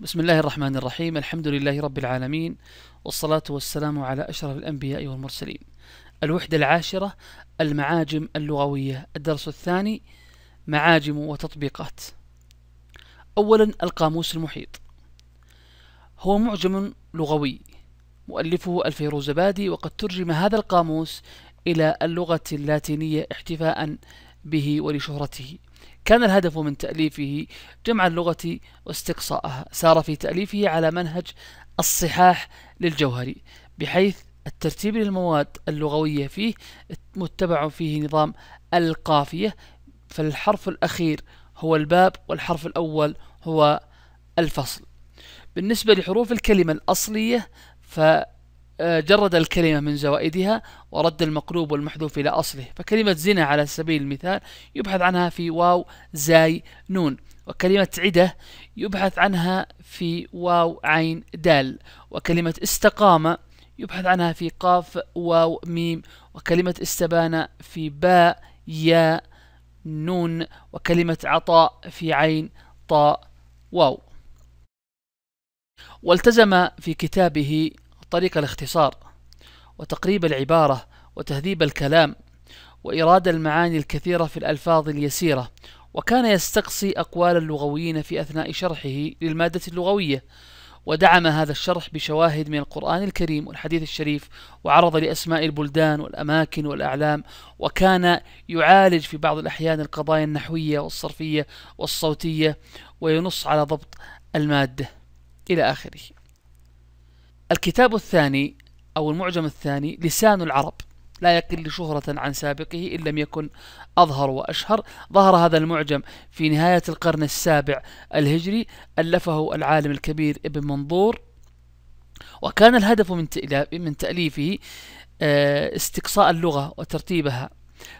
بسم الله الرحمن الرحيم. الحمد لله رب العالمين والصلاة والسلام على أشرف الأنبياء والمرسلين. الوحدة العاشرة المعاجم اللغوية. الدرس الثاني معاجم وتطبيقات. أولا القاموس المحيط. هو معجم لغوي. مؤلفه الفيروزبادي وقد ترجم هذا القاموس إلى اللغة اللاتينية احتفاء به ولشهرته. كان الهدف من تأليفه جمع اللغة واستقصاءها. سار في تأليفه على منهج الصحاح للجوهري بحيث الترتيب للمواد اللغوية فيه متبع فيه نظام القافية. فالحرف الأخير هو الباب والحرف الأول هو الفصل. بالنسبة لحروف الكلمة الأصلية ف جرد الكلمة من زوائدها ورد المقلوب والمحذوف إلى أصله. فكلمة زنا على سبيل المثال يبحث عنها في واو زاي نون وكلمة عدة يبحث عنها في واو عين دال وكلمة استقامة يبحث عنها في قاف واو ميم وكلمة استبانة في باء ياء نون وكلمة عطاء في عين طاء واو. والتزم في كتابه طريق الاختصار وتقريب العبارة وتهذيب الكلام وإرادة المعاني الكثيرة في الألفاظ اليسيرة وكان يستقصي أقوال اللغويين في أثناء شرحه للمادة اللغوية. ودعم هذا الشرح بشواهد من القرآن الكريم والحديث الشريف وعرض لأسماء البلدان والأماكن والأعلام وكان يعالج في بعض الأحيان القضايا النحوية والصرفية والصوتية وينص على ضبط المادة. إلى آخره. الكتاب الثاني أو المعجم الثاني لسان العرب لا يقل شهرة عن سابقه إن لم يكن أظهر وأشهر. ظهر هذا المعجم في نهاية القرن السابع الهجري ألفه العالم الكبير ابن منظور وكان الهدف من تأليفه آه، استقصاء اللغة وترتيبها.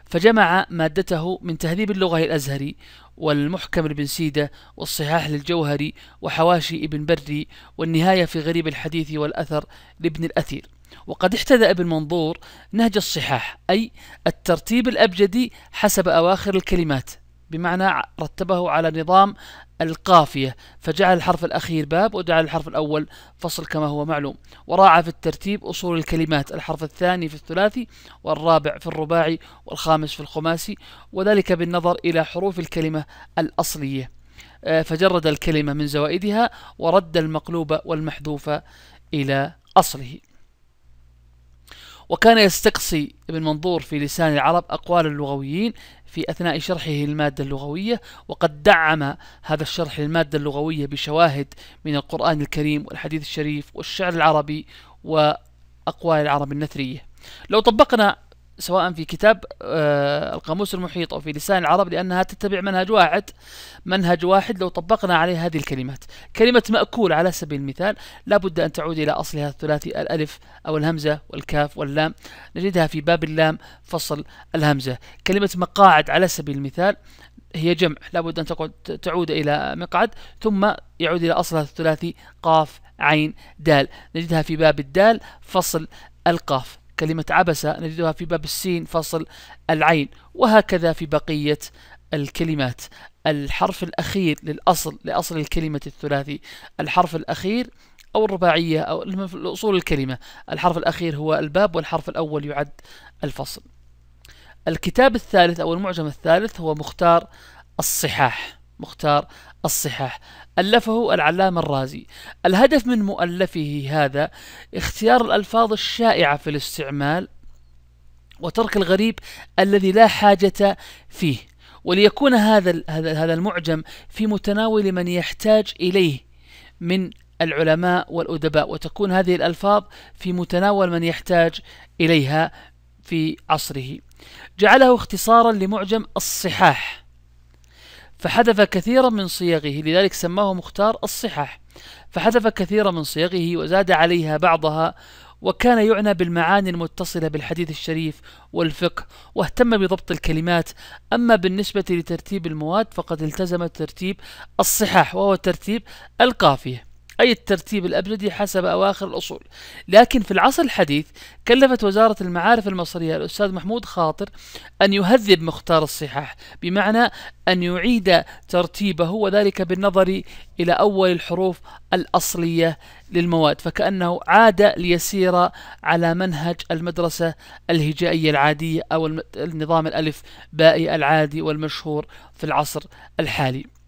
فجمع مادته من تهذيب اللغة الأزهري والمحكم لابن سيدة والصحاح للجوهري وحواشي ابن بري والنهاية في غريب الحديث والأثر لابن الأثير. وقد احتذى ابن منظور نهج الصحاح أي الترتيب الأبجدي حسب أواخر الكلمات. بمعنى رتبه على نظام القافية. فجعل الحرف الأخير باب وجعل الحرف الأول فصل كما هو معلوم. وراعى في الترتيب أصول الكلمات الحرف الثاني في الثلاثي والرابع في الرباعي والخامس في الخماسي وذلك بالنظر إلى حروف الكلمة الأصلية. آه، فجرد الكلمة من زوائدها ورد المقلوب والمحذوف إلى أصله. وكان يستقصي ابن منظور في لسان العرب أقوال اللغويين في أثناء شرحه المادة اللغوية وقد دعم هذا الشرح للمادة اللغوية بشواهد من القرآن الكريم والحديث الشريف والشعر العربي وأقوال العرب النثرية. لو طبقنا سواء في كتاب آه، القاموس المحيط أو في لسان العرب لأنها تتبع منهج واحد منهج واحد لو طبقنا عليه هذه الكلمات. كلمة مأكول على سبيل المثال لا بد أن تعود إلى أصلها الثلاثي الألف أو الهمزة والكاف واللام. نجدها في باب اللام فصل الهمزة. كلمة مقاعد على سبيل المثال هي جمع لابد أن تقعد تعود إلى مقعد ثم يعود إلى أصلها الثلاثي قاف عين دال. نجدها في باب الدال فصل القاف. كلمة عبس نجدها في باب السين فصل العين وهكذا في بقية الكلمات. الحرف الأخير للأصل لأصل الكلمة الثلاثي. الحرف الأخير أو الرباعية أو أصول الكلمة. الحرف الأخير هو الباب والحرف الأول يعد الفصل. الكتاب الثالث أو المعجم الثالث هو مختار الصحاح. مختار الصحاح. ألفه العلامة الرازي. الهدف من مؤلفه هذا اختيار الألفاظ الشائعة في الاستعمال وترك الغريب الذي لا حاجة فيه وليكون هذا هذا المعجم في متناول من يحتاج إليه من العلماء والأدباء وتكون هذه الألفاظ في متناول من يحتاج إليها في عصره. جعله اختصارا لمعجم الصحاح. فحذف كثيرا من صيغه لذلك سماه مختار الصحح فحذف كثيرا من صيغه وزاد عليها بعضها وكان يعنى بالمعاني المتصلة بالحديث الشريف والفقه واهتم بضبط الكلمات. أما بالنسبة لترتيب المواد فقد التزم ترتيب الصحاح وهو ترتيب القافية. أي الترتيب الأبجدي حسب أواخر الأصول. لكن في العصر الحديث كلفت وزارة المعارف المصرية الأستاذ محمود خاطر أن يهذب مختار الصحاح بمعنى أن يعيد ترتيبه وذلك بالنظر إلى أول الحروف الأصلية للمواد فكأنه عاد ليسير على منهج المدرسة الهجائية العادية أو النظام الألف بائي العادي والمشهور في العصر الحالي.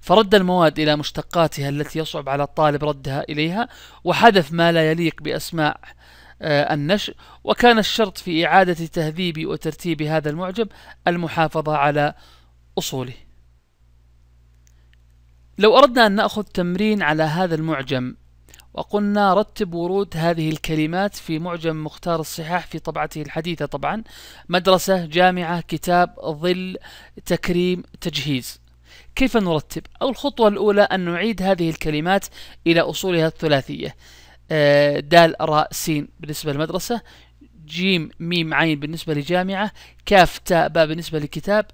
فرد المواد إلى مشتقاتها التي يصعب على الطالب ردها إليها وحذف ما لا يليق بأسماء آه، النشر وكان الشرط في إعادة تهذيب وترتيب هذا المعجم المحافظة على أصوله. لو أردنا أن نأخذ تمرين على هذا المعجم وقلنا رتب ورود هذه الكلمات في معجم مختار الصحاح في طبعته الحديثة طبعا مدرسة جامعة كتاب ظل تكريم تجهيز. كيف نرتب؟ الخطوة الأولى أن نعيد هذه الكلمات إلى أصولها الثلاثية. آه، دال راء سين بالنسبة للمدرسة. جيم ميم عين بالنسبة لجامعة كاف تاء باء بالنسبة لكتاب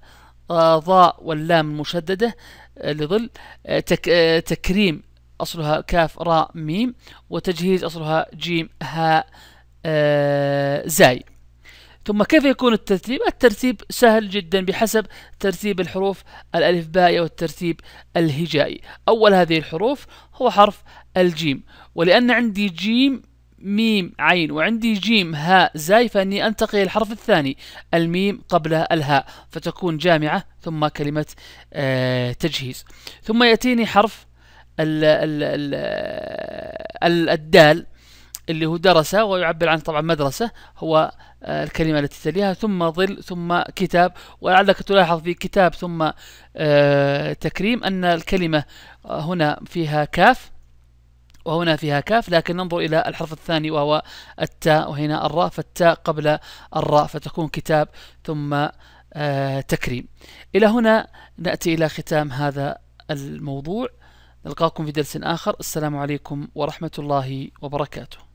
آه، ظاء واللام المشددة آه، لظل. تك تكريم أصلها كاف راء ميم. وتجهيز أصلها جيم هاء زاي. ثم كيف يكون الترتيب؟ الترتيب سهل جدا بحسب ترتيب الحروف الألف باء والترتيب الهجائي. أول هذه الحروف هو حرف الجيم ولأن عندي جيم ميم عين وعندي جيم هاء زاي فإني انتقل الحرف الثاني الميم قبل الهاء فتكون جامعة ثم كلمة آه تجهيز. ثم يأتيني حرف ال ال ال الدال اللي هو درس ويعبر عن طبعا مدرسة هو آه، الكلمة التي تليها ثم ظل ثم كتاب. ولعلك تلاحظ في كتاب ثم آه، تكريم أن الكلمة آه، هنا فيها كاف وهنا فيها كاف لكن ننظر إلى الحرف الثاني وهو التاء وهنا الراء فالتاء قبل الراء فتكون كتاب ثم تكريم. إلى هنا نأتي إلى ختام هذا الموضوع. نلقاكم في درس آخر. السلام عليكم ورحمة الله وبركاته.